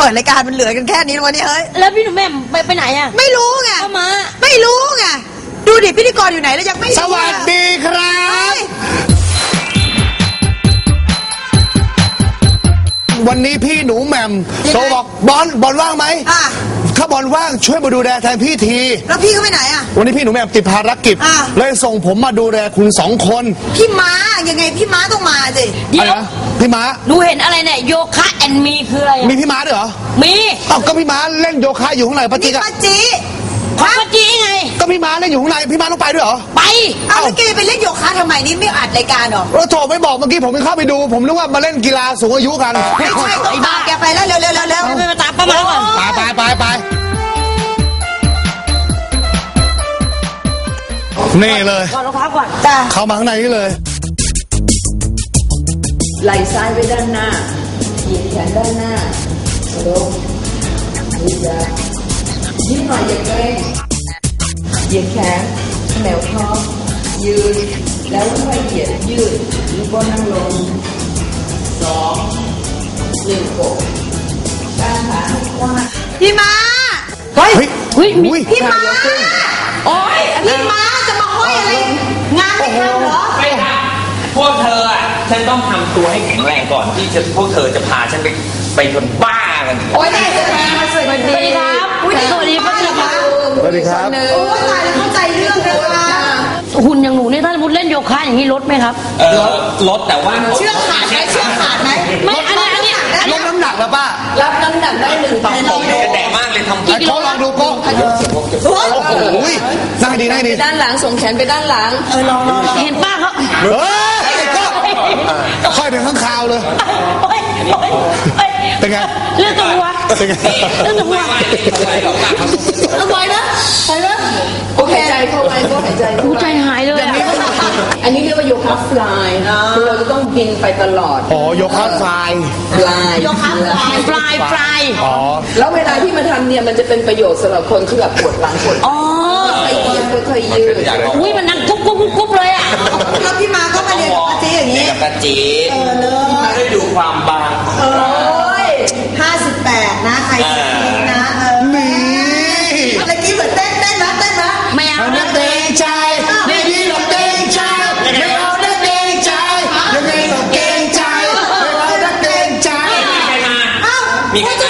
เปิดรายการมันเหลือกันแค่นี้วะเนี่ยเฮ้ย แล้วพี่หนุ่มแม่มไปไปไหนอะไม่รู้ไงเข้ามาไม่รู้ไงดูดิพิธีกรอยู่ไหนแล้วยังไม่รู้สวัสดีครับ วันนี้พี่หนูแหม่มโทรบอกบอลบอลว่างไหมอะ ถ้าบอลว่างช่วยมาดูแลแทนพี่ที แล้วพี่ก็ไปไหนอะ วันนี้พี่หนูแหม่มติดภารกิจ อะ เลยส่งผมมาดูแลคุณสองคน พี่ม้ายังไงพี่ ม้าต้องมาสิเดี๋อะไรยวนะพี่ม้าหนูเห็นอะไรเนี่ยโยคะแอนมีคืออะไรอะมีพี่ม้าด้วยเหรอมีอ้าวก็พี่ม้าเล่นโยคะอยู่ข้างในปะนี่จิ๊กอะป้าจีของปจีไง ก็พี่ม้าเล่นอยู่ข้างในพี่ม้าต้องไปด้วยเหรอไป เอาแล้วแกไปเล่นโยคะทำไมนี่ไม่อัดรายการหรอเราโทรไม่บอกเมื่อกี้ผมไม่เข้าไปดู ผมนึกว่ามาเล่นกีฬาสูงอายุกันไม่ใช่ต้องตามแกไปแล้วเร็วเร็วเร็วเร็วไปมาตามป้ามาก่อนไปไปไปไปนี่เลยก่อนรองเท้าก่อนจ้าเข้ามาข้างในนี่เลย ไหล่ซ้ายไปด้านหน้าเหยียดแขนด้านหน้ากระโดดยืดยาวยืดหน่อยอย่าเกรงเหยียดแขนแนวท้องยืน แล้วค่อยเหยียดยืดแล้วก็นั่งลงสองหนึ่งหกด้านขาให้กว้างพี่มาเฮ้ยเฮ้ยเฮ้ยมีอุ้ยพี่มาโอ้ยพี่มาจะมาห้อยอะไรงานไม่ทำเหรอ ไม่ครับพวกเธออะ ฉันต้องทำตัวให้แข็งแรงก่อนที่จะพวกเธอจะพาฉันไปไปจนบ้ากัน โอ้ยได้จะมาสวัสสวัสดีครับอุ๊ยสวัสดีป้าจีครับสวัสดีครับ โอ้ยตายแล้วเข้าใจเรื่องเลยค่ะหุ่นอย่างหนูเนี่ยถ้าสมมติเล่นโยคะอย่างนี้ลดไหมครับ เออลดแต่ว่าเชือกขาดไหมเชือกขาดไหมไม่อันนี้อันนี้อันลนี้ดน้ำหนักแล้วป้ารับน้ำหนักได้หนึ่งต้องกิผโลมกระแดะมากเลยทำไอ้โก้ลองดูโก้โอ้โหนั่งให้ดีนั่งให้ดีด้านหลังส่งแขนไปด้านหลัง เออลองลองเห็นป้าเขา เฮ้ยไอ้โก้ค่อยเป็นข้างคาวเลย โอ้ยโอ้ยโอ้ยเป็นไงเรื่องตัวหัวเป็นไงเรื่องตัวหัวเอาไว้นะไปนะโอเคหายใจเข้าไว้ก็หายใจเข้าหูใจไว้หายเลยอะอันนี้เรียกว่าโยคะฟลายคือเราจะต้องบินไปตลอด อ๋อโยคะไฟฟลายโยคะฟลายปลายปลายอ๋อแล้วเวลาที่มาทำเนี่ยมันจะเป็นประโยชน์สำหรับคนที่แบบปวดหลังปวดอ๋อค่อยๆยืดค่อยๆยืดอุ้ยมันนั่งกุ๊บกุ๊บกุ๊บกุ๊บเลยอะแล้วพี่ม้าก็มาเรียนกับป้าจีอย่างนี้ กับกระจีเออเลยได้ดูความบางเออห้าสิบแปดนะ ใครจะคิดนะเออนี่เมื่อกี้เหมือนเต้นเต้นนะเต้นนะไม่เอานันะกเตงใจไม่ดีหรอกเตงใจไม่เอานักเตงใจยังไงหรอกเกรงใจไม่เอานักเตงใจใครมาเอ้าเขาเจ้าของเพลงเขา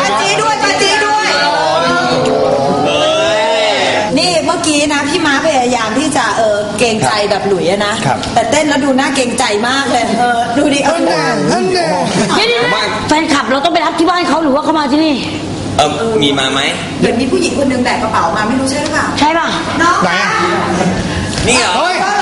ปาจีด้วยปาจีด้วยเฮ้ยนี่เมื่อกี้นะพี่ม้าพยายามที่จะเออเกรงใจแบบหลุยอะนะแต่เต้นแล้วดูน่าเกรงใจมากเลยเออดูดิเอาท่านแน่ท่านแน่เดี๋ยวนี้แฟนคลับเราต้องไปรับที่บ้านเขาหรือว่าเขามาที่นี่ เออมีมาไหมเหมือนมีผู้หญิงคนหนึงแบกกระเป๋ามาไม่รู้ใช่หรือเปล่าใช่ป่ะ น้องไหนอะ นี่เหรอ เฮ้ยก็เห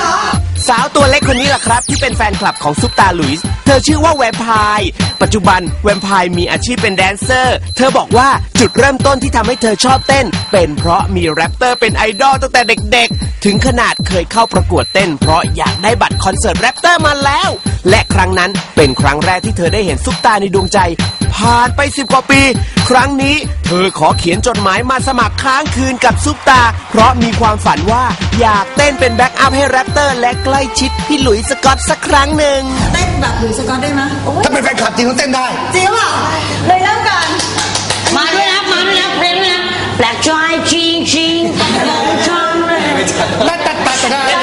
รอ สาวตัวเล็กคนนี้แหละครับ ที่เป็นแฟนคลับของซุปตาหลุยส์เธอชื่อว่าแวมไพร์ปัจจุบันแวมไพร์มีอาชีพเป็นแดนเซอร์ เธอบอกว่าจุดเริ่มต้นที่ทำให้เธอชอบเต้น เป็นเพราะมีแรปเตอร์เป็นไอดอลตั้งแต่เด็กๆ ถึงขนาดเคยเข้าประกวดเต้น เพราะอยากได้บัตรคอนเสิร์ตแรปเตอร์มาแล้ว และครั้งนั้นเป็นครั้งแรกที่เธอได้เห็นซุปตาร์ในดวงใจผ่านไปสิบกว่าปี ครั้งนี้เธอขอเขียนจดหมายมาสมัครค้างคืนกับซุปตาร์ เพราะมีความฝันว่าอยากเต้นเป็น backup ให้แรปเตอร์และใกล้ชิดพี่หลุยส์สกอตสักครั้งหนึ่งเต้นแบบหลุยส์สกอตได้ไหมโอ้ยถ้าเป็นแฟนคลับจริงต้องเต้นได้ จริงเปล่าเลยเริ่มกันมาด้วยนะมาด้วยนะเพลงด้วยนะแปลกใจจริงจริงๆมองทำเลยตัดตัดตัดตัด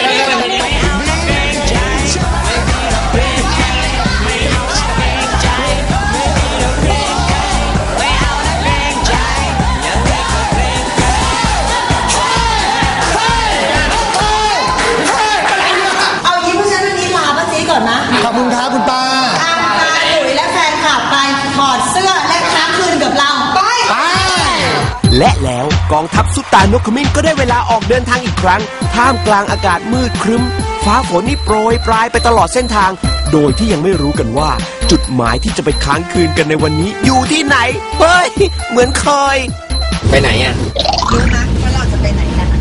กองทัพซุปตานกขมิ้นก็ได้เวลาออกเดินทางอีกครั้ง ท่ามกลางอากาศมืดครึ้ม ฟ้าฝนนี่โปรยปลายไปตลอดเส้นทาง โดยที่ยังไม่รู้กันว่า จุดหมายที่จะไปค้างคืนกันในวันนี้ อยู่ที่ไหน เฮ้ย เหมือนเคย ไปไหนอะ รู้นะว่าเราจะไปไหนกันอะ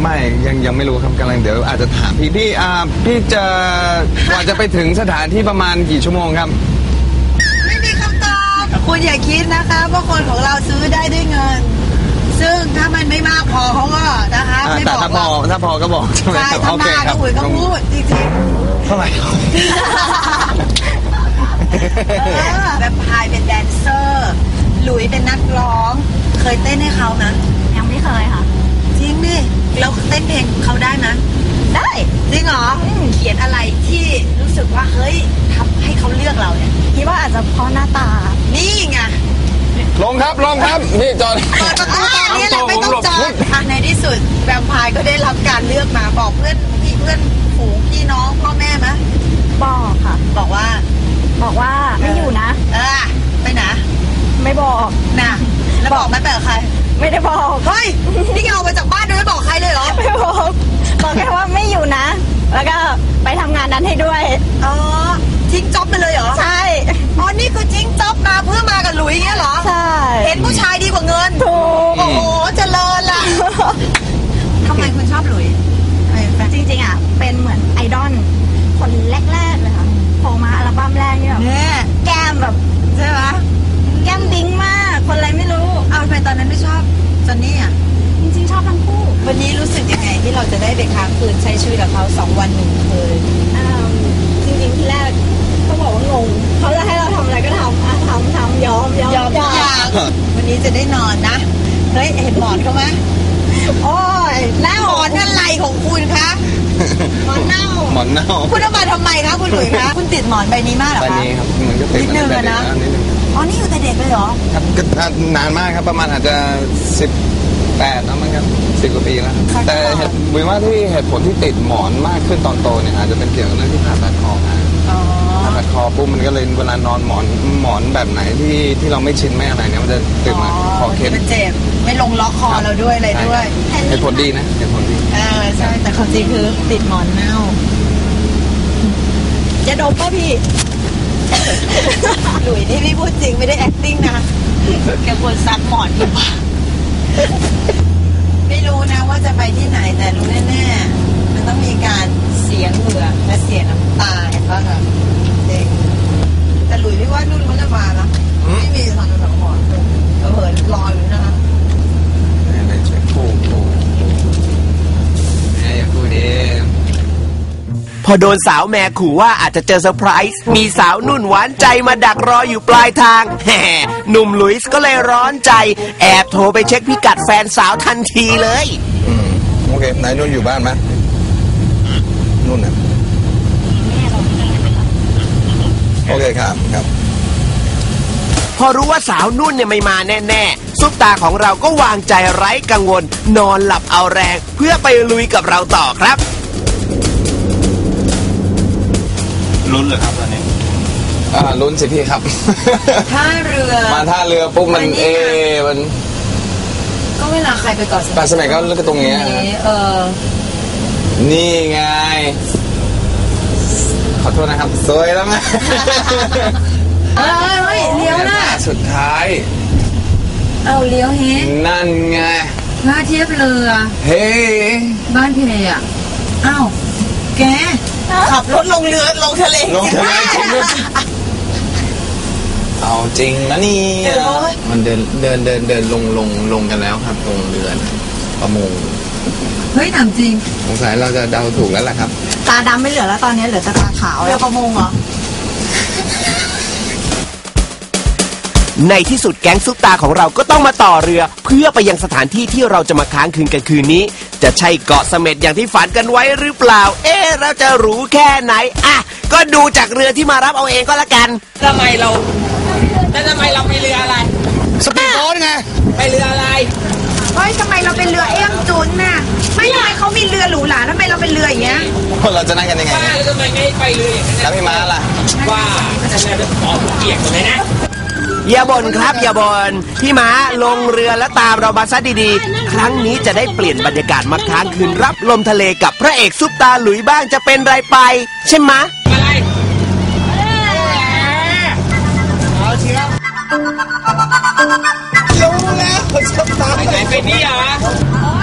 ไม่ยังยังไม่รู้ครับกำลังเดี๋ยวอาจจะถามพี่พี่อ่าพี่จะกว่าจะไปถึงสถานที่ประมาณกี่ชั่วโมงครับ ไม่มีคำตอบ คุณอย่าคิดนะคะว่าคนของเราซื้อได้ด้วยเงิน ซึ่งถ้ามันไม่มากพอเขาก็นะคะอ่าไม่แต่บอกถ้าพอว่าถ้าพอก็บอกใช่ไหมใช่ครับถ้าโอเคมากครัก็บคุยก็พูดจริงเท่าไหร่ครับๆแบบพายเป็นแดนเซอร์ หลุยเป็นนักร้อง เคยเต้นให้เขานะยังไม่เคยค่ะ จริงดิเราเต้นเพลงเขาได้นะได้จริงเหรอเขียนอะไรที่รู้สึกว่าเฮ้ยทำให้เขาเลือกเราเนี่ยคิดว่าอาจจะเพราะหน้าตานี่ไง ลงครับลงครับนี่จอด เปิดประตูตอนนี้แหละไม่ต้องจอดอะในที่สุดแวมไพร์ก็ได้รับการเลือกมาบอกเพื่อนพี่เพื่อนฝูงพี่น้องพ่อแม่ไหมบอกค่ะ บอกว่าบอกว่าไม่อยู่นะ เออไปไหนไม่บอก น่ะแล้วบอกไหมไปกับใครไม่ได้บอก เฮ้ยนี่แกออกมาจากบ้านโดยไม่บอกใครเลยเหรอไม่บอกบอกแค่ว่าไม่อยู่นะ แล้วก็ไปทำงานนั้นให้ด้วยอ๋อ ทิ้งจ็อบไปเลยเหรอ ใช่ อ๋อ นี่คือทิ้งจ็อบมาเพื่อมากับหลุยเงี้ยเหรอ ใช่ เห็นผู้ชายดีกว่าเงิน ถูก โอ้โห เจริญล่ะ ทำไมคุณชอบหลุยทำไมแฟนจริงๆอะ เป็นเหมือนไอดอลคนแรกๆเลยค่ะโผล่มาอัลบั้มแรกเนี่ยแบบเนี่ยแก้มแบบใช่ไหมแก้มดิ้งมาก คนอะไรไม่รู้ เอาทำไมตอนนั้นไม่ชอบจอนนี่อะ จริงๆชอบทั้งคู่ วันนี้รู้สึกยังไงที่เราจะได้ไปค้างคืนใช้ชีวิตกับเขาสองวันหนึ่ง จะได้นอนนะ เฮ้ย เห็นหมอนเขาไหมโอ้ยหน้าหมอนอะไรของคุณคะหมอนเน่าหมอนเน่าคุณเอามาทำไมคะคุณหลุยคะคุณติดหมอนใบนี้มากเหรอใบคะนี้ครับมันก็ติดนิดนึงอะนะนิดนึงอ๋อนี่อยู่แต่เด็กเลยเหรอครับก็นานมากครับประมาณอาจจะสิบแปดแล้วมั้งครับสิบกว่าปีแล้วค่ะแต่เหตุวิว่าที่เหตุผลที่ติดหมอนมากขึ้นตอนโตเนี่ยอาจจะเป็นเกี่ยวกับเรื่องที่ผ่าตัดคอมาอ๋อผ่าตั ดคอปุ๊บมันก็เลยเวลานอนหมอนหมอนแบบไหนที่ที่เราไม่ชินไม่อะไรเนี่ยมันจะตื่นมาคอเคล็ดมันเจ็บไม่ลงล็อกคอเราด้วยอะไรด้วยใช่ครับเหตุผลดีนะเหตุผลดีเออใช่แต่ความจริงคือติดหมอนเน่าจะดมป่ะพี่หลุยนี่พี่พูดจริงไม่ได้ acting นะแกควรซักหมอนดีกว่าไม่รู้นะว่าจะไปที่ไหนแต่รู้แน่ๆมันต้องมีการเสียเหงื่อและเสียน้ำตาเห็นป่ะคะ เด็ก แต่หลุยพี่ว่านุ่นเขาจะมานะไม่มีทางสองหมอนเผลอๆรออยู่นะคะอะไรช่วยพูดพูดแม่อย่าพูดเองพอโดนสาวแม่ขู่ว่าอาจจะเจอเซอร์ไพรส์มีสาวนุ่นหวานใจมาดักรออยู่ปลายทางแหมหนุ่มหลุยส์ก็เลยร้อนใจ แอบโทรไปเช็คพิกัดแฟนสาวทันทีเลย อืม โอเค ไหนนุ่นอยู่บ้านไหมนุ่นนะ โอเคครับครับ พอรู้ว่าสาวนุ่นเนี่ยไม่มาแน่ๆซุปตาร์ของเราก็วางใจไร้กังวล นอนหลับเอาแรง เพื่อไปลุยกับเราต่อครับ ลุ้นเลยครับตอนนี้ อ่าลุ้นสิพี่ครับ ท่าเรือ มาท่าเรือปุ๊บมันอันนี้เอนะมันก็เวลาใครไปเกาะปลาสมัยก็เลือกตรงเนี้ย เออ นี่ไง ขอโทษนะครับ สวยแล้วไงเออเฮ้ยเลี้ยวนะสุดท้าย เอาเลี้ยวเฮ้นั่นไงท่าเทียบเรือ เฮ้บ้านเพอะอ้าวแกขับรถลงเรือลงทะเลลงทะเลจริงด้วยเอาจริงนะนี่โอ้ยมันเดินเดินเดินเดินลงลงลงกันแล้วครับตรงเรือนะประมง เฮ้ยถามจริง สงสัยเราจะเดาถูกแล้วล่ะครับ ตาดำไม่เหลือแล้วตอนนี้เหลือแต่ตาขาวเรือประมงเหรอ ในที่สุดแก๊งซุปตาของเราก็ต้องมาต่อเรือ เพื่อไปยังสถานที่ที่เราจะมาค้างคืนกันคืนนี้ จะใช่เกาะเสม็ดอย่างที่ฝันกันไว้หรือเปล่า เอ๊ะเราจะรู้แค่ไหนอะก็ดูจากเรือที่มารับเอาเองก็แล้วกัน ทำไมเราแล้วทำไมเราไปเรืออะไร สปีดโบ๊ทไง ไปเรืออะไร เฮ้ยทำไมเราเป็นเรือเอี้ยงจุนน่ะ ไม่ทำไมเขามีเรือหรูหราทำไมเราเป็นเรืออย่างเงี้ยเราจะนั่งกันยังไงเนี่ยไม่ไปเลยอย่างนั้นแล้วพี่ม้าล่ะ ว่าจะใช้เรื่องออกเกียกตรงไหนนะ อย่าบ่นครับ อย่าบ่นพี่ม้าลงเรือแล้วตามเรามาซะดีๆ ครั้งนี้จะได้เปลี่ยนบรรยากาศมาค้างคืนรับลมทะเลกับพระเอกซุปตาหลุยบ้างจะเป็นไรไป ใช่ไหมะ อะไร เอาเชียว รู้แล้วจะตายไหนไปนี่อะ